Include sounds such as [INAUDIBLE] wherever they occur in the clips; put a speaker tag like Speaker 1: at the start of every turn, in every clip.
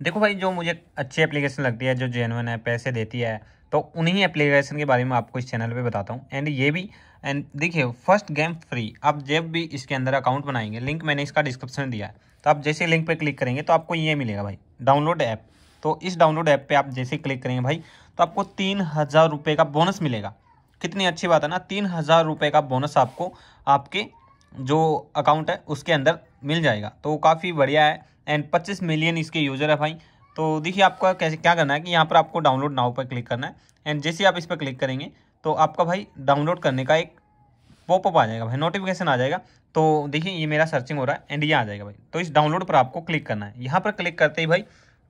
Speaker 1: देखो भाई, जो मुझे अच्छी एप्लीकेशन लगती है, जो जेनवन है, पैसे देती है तो उन्हीं एप्लीकेशन के बारे में आपको इस चैनल पे बताता हूँ। एंड ये भी एंड देखिए फ़र्स्ट गेम फ्री आप जब भी इसके अंदर अकाउंट बनाएँगे लिंक मैंने इसका डिस्क्रिप्शन में दिया है तो आप जैसे लिंक पे क्लिक करेंगे तो आपको ये मिलेगा भाई डाउनलोड ऐप तो इस डाउनलोड ऐप पे आप जैसे क्लिक करेंगे भाई तो आपको तीन हज़ार रुपये का बोनस मिलेगा। कितनी अच्छी बात है ना, तीन हज़ार रुपये का बोनस आपको, आपके जो अकाउंट है, उसके अंदर मिल जाएगा। तो काफ़ी बढ़िया है एंड पच्चीस मिलियन इसके यूज़र है भाई। तो देखिए आपका कैसे, क्या करना है कि यहाँ पर आपको डाउनलोड नाउ पर क्लिक करना है। एंड जैसे आप इस पर क्लिक करेंगे तो आपका भाई डाउनलोड करने का एक पॉपअप आ जाएगा भाई नोटिफिकेशन आ जाएगा। तो देखिए ये मेरा सर्चिंग हो रहा है एंड ये आ जाएगा भाई। तो इस डाउनलोड पर आपको क्लिक करना है। यहाँ पर क्लिक करते ही भाई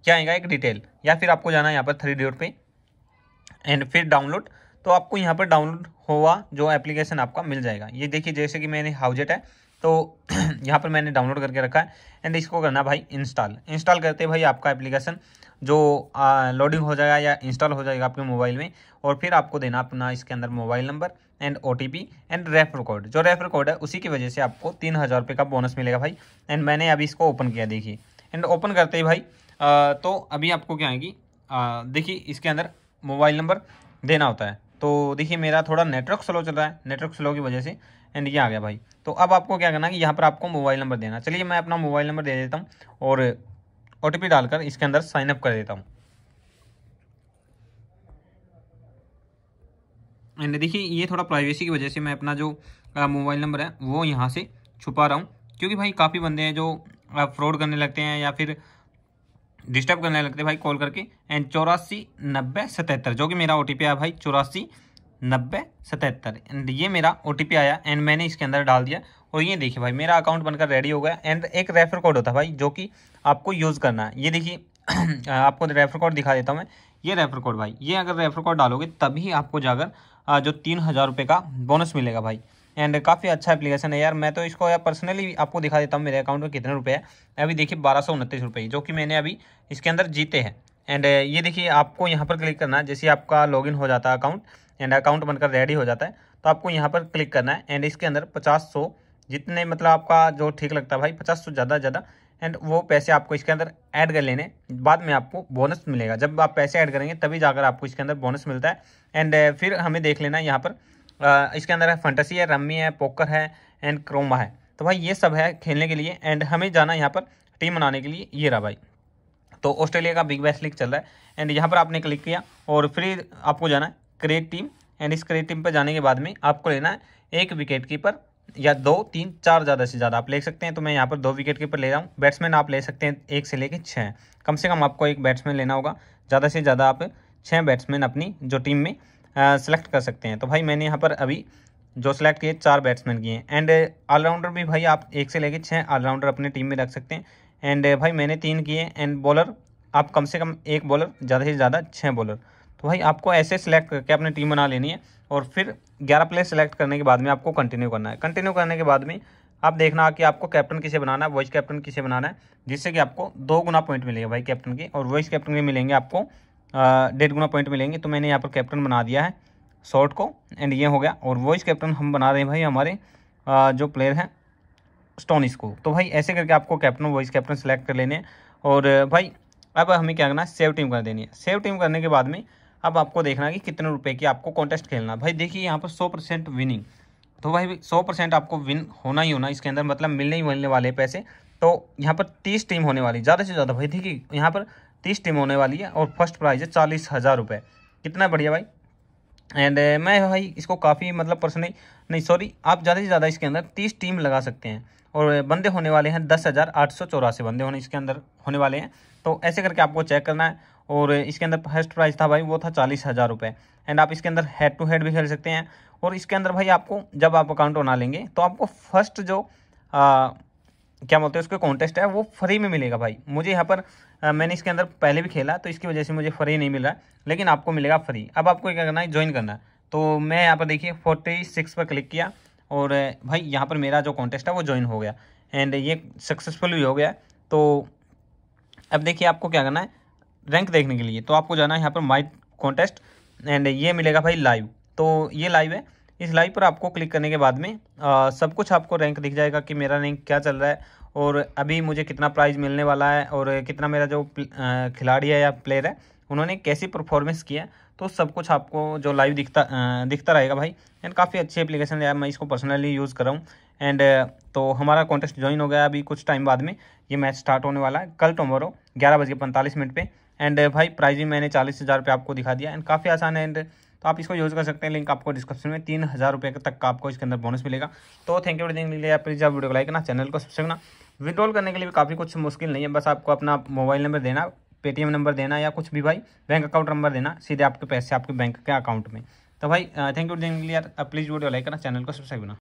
Speaker 1: क्या आएगा एक डिटेल या फिर आपको जाना है यहाँ पर थ्री डॉट पे एंड फिर डाउनलोड तो आपको यहाँ पर डाउनलोड हुआ जो एप्लीकेशन आपका मिल जाएगा। ये देखिए जैसे कि मैंने हाउजेट है तो [CLEARS THROAT] यहाँ पर मैंने डाउनलोड करके रखा है एंड इसको करना भाई इंस्टॉल इंस्टॉल करते भाई आपका एप्लीकेशन जो लोडिंग हो जाएगा या इंस्टॉल हो जाएगा आपके मोबाइल में और फिर आपको देना अपना इसके अंदर mobile number and OTP and refer code जो रेफर कोड है उसी की वजह से आपको तीन हज़ार रुपये का बोनस मिलेगा भाई। एंड मैंने अभी इसको ओपन किया देखिए। एंड ओपन करते ही भाई आ, तो अभी आपको क्या आएगी? देखिए इसके अंदर मोबाइल नंबर देना होता है। तो देखिए, मेरा थोड़ा नेटवर्क स्लो चल रहा है नेटवर्क स्लो की वजह से एंड ये आ गया भाई। तो अब आपको क्या करना है कि यहाँ पर आपको मोबाइल नंबर देना चलिए, मैं अपना मोबाइल नंबर दे देता हूँ और ओटीपी डालकर इसके अंदर साइनअप कर देता हूँ। एंड देखिए, ये थोड़ा प्राइवेसी की वजह से मैं अपना जो मोबाइल नंबर है, वो यहाँ से छुपा रहा हूँ। क्योंकि भाई, काफ़ी बंदे हैं जो फ्रॉड करने लगते हैं या फिर डिस्टर्ब करने लगते भाई कॉल करके। एंड चौरासी नब्बे सतहत्तर, जो कि मेरा ओटीपी आया भाई, चौरासी नब्बे सतहत्तर। एंड ये मेरा ओटीपी आया एंड मैंने इसके अंदर डाल दिया। और ये देखिए भाई, मेरा अकाउंट बनकर रेडी हो गया। एंड एक रेफर कोड होता भाई, जो कि आपको यूज़ करना है। ये देखिए [CLEARS THROAT] आपको रेफर कोड दिखा देता हूँ मैं। ये रेफर कोड भाई, ये अगर रेफर कोड डालोगे, तभी आपको जाकर जो तीन हज़ार रुपये का बोनस मिलेगा भाई। एंड काफ़ी अच्छा एप्लीकेशन है यार। मैं तो इसको यार पर्सनली आपको दिखा देता हूँ मेरे अकाउंट में कितने रुपए है। अभी देखिए बारह सौ उनतीस रुपये जो कि मैंने अभी इसके अंदर जीते हैं। एंड ये देखिए, आपको यहाँ पर क्लिक करना है। जैसे आपका लॉगिन हो जाता है अकाउंट एंड अकाउंट बनकर रेडी हो जाता है तो आपको यहाँ पर क्लिक करना है। एंड इसके अंदर पचास सौ जितने मतलब आपका जो ठीक लगता है भाई, पचास सौ ज़्यादा ज़्यादा। एंड वो पैसे आपको इसके अंदर ऐड कर लेने, बाद में आपको बोनस मिलेगा। जब आप पैसे ऐड करेंगे, तभी जाकर आपको इसके अंदर बोनस मिलता है। एंड फिर हमें देख लेना यहाँ पर इसके अंदर है फंटसी है, रम्मी है पोकर है एंड क्रोमा है। तो भाई, ये सब है खेलने के लिए एंड हमें जाना है यहाँ पर टीम बनाने के लिए, ये रहा भाई। तो ऑस्ट्रेलिया का बिग बैश लीग चल रहा है एंड यहाँ पर आपने क्लिक किया, और फिर आपको जाना है क्रिएट टीम एंड इस क्रिएट टीम पर जाने के बाद में आपको लेना है एक विकेट कीपर या दो, तीन, चार ज़्यादा से ज़्यादा। आप ले सकते हैं तो मैं यहाँ पर दो विकेट कीपर ले रहा हूँ। बैट्समैन आप ले सकते हैं, एक से लेकर छः कम से कम आपको एक बैट्समैन लेना होगा। ज़्यादा से ज़्यादा आप छः बैट्समैन अपनी, जो टीम में सेलेक्ट कर सकते हैं। तो भाई मैंने यहाँ पर अभी जो सेलेक्ट किए, चार बैट्समैन किए एंड ऑलराउंडर भी भाई आप एक से लेके छः ऑलराउंडर अपने टीम में रख सकते हैं। एंड भाई मैंने तीन किए एंड बॉलर आप कम से कम एक बॉलर ज़्यादा से ज़्यादा छः बॉलर तो भाई आपको ऐसे सेलेक्ट करके अपनी टीम बना लेनी है। और फिर ग्यारह प्लेयर सेलेक्ट करने के बाद में आपको कंटिन्यू करना है। कंटिन्यू करने के बाद में आप देखना कि आपको कैप्टन किसे बनाना है वॉइस कैप्टन किसे बनाना है, जिससे कि आपको दो गुना पॉइंट मिलेगा भाई कैप्टन के। और वॉइस कैप्टन के मिलेंगे आपको डेढ़ गुना पॉइंट मिलेंगे तो मैंने यहाँ पर कैप्टन बना दिया है शॉर्ट को एंड ये हो गया। और वॉइस कैप्टन हम बना रहे हैं भाई हमारे आ, जो प्लेयर हैं स्टोनिस को। तो भाई ऐसे करके आपको कैप्टन वॉइस कैप्टन सेलेक्ट कर लेने और भाई अब हमें क्या करना है? सेव टीम कर देनी है। सेव टीम करने के बाद में अब आपको देखना कि कितने रुपए की आपको कॉन्टेस्ट खेलना भाई देखिए यहाँ पर सौ परसेंट विनिंग तो भाई सौ परसेंट आपको विन होना ही होना इसके अंदर मतलब मिलने ही मिलने वाले पैसे। तो यहाँ पर तीस टीम होने वाली ज़्यादा से ज़्यादा। भाई देखिए यहाँ पर तीस टीम होने वाली है और फ़र्स्ट प्राइज है चालीस हज़ार रुपये कितना बढ़िया भाई। एंड मैं भाई इसको काफ़ी मतलब पर्सनली नहीं सॉरी आप ज़्यादा से ज़्यादा इसके अंदर तीस टीम लगा सकते हैं। और बंदे होने वाले हैं दस हज़ार आठ सौ चौरासी बंदे होने इसके अंदर होने वाले हैं। तो ऐसे करके आपको चेक करना है। और इसके अंदर फ़र्स्ट प्राइस था भाई वो था चालीस हज़ार रुपये एंड आप इसके अंदर हेड टू हेड भी खेल सकते हैं। और इसके अंदर भाई आपको जब आप अकाउंट बना लेंगे तो आपको फ़र्स्ट जो आ, क्या बोलते हैं उसका कॉन्टेस्ट है वो फ्री में मिलेगा भाई। मुझे यहाँ पर आ, मैंने इसके अंदर पहले भी खेला तो इसकी वजह से मुझे फ्री नहीं मिल रहा लेकिन आपको मिलेगा फ्री अब आपको क्या करना है ज्वाइन करना है। तो मैं यहाँ पर देखिए फोर्टी सिक्स पर क्लिक किया और भाई यहाँ पर मेरा जो कॉन्टेस्ट है वो ज्वाइन हो गया। एंड ये सक्सेसफुल भी हो गया। तो अब देखिए आपको क्या करना है रैंक देखने के लिए। तो आपको जाना है यहाँ पर माई कॉन्टेस्ट एंड ये मिलेगा भाई लाइव तो ये लाइव है। इस लाइव पर आपको क्लिक करने के बाद में आ, सब कुछ आपको रैंक दिख जाएगा कि मेरा रैंक क्या चल रहा है और अभी मुझे कितना प्राइज़ मिलने वाला है और कितना मेरा जो खिलाड़ी है या प्लेयर है उन्होंने कैसी परफॉर्मेंस किया तो सब कुछ आपको जो लाइव दिखता दिखता रहेगा भाई। एंड काफ़ी अच्छी एप्लीकेशन है मैं इसको पर्सनली यूज़ कर रहा हूँ। एंड तो हमारा कॉन्टेस्ट ज्वाइन हो गया अभी कुछ टाइम बाद में ये मैच स्टार्ट होने वाला है कल टोमोरो ग्यारह बजे पैंतालीस मिनट पर एंड भाई प्राइज भी मैंने चालीस हज़ार आपको दिखा दिया। एंड काफ़ी आसान है। एंड तो आप इसको यूज़ कर सकते हैं। लिंक आपको डिस्क्रिप्शन में तीन हज़ार रुपये तक का आपको इसके अंदर बोनस मिलेगा। तो थैंक यू देखने के लिए प्लीज़ आप वीडियो को लाइक करना चैनल को सब्सक्राइब करना विड्रॉल करने के लिए भी काफ़ी कुछ मुश्किल नहीं है। बस आपको अपना मोबाइल नंबर देना पेटीएम नंबर देना या कुछ भी भाई बैंक अकाउंट नंबर देना, सीधे आपके पैसे आपके बैंक के अकाउंट में। तो भाई थैंक यू देखने के लिए प्लीज़ वीडियो लाइक करना चैनल को सब्सक्राइब करना।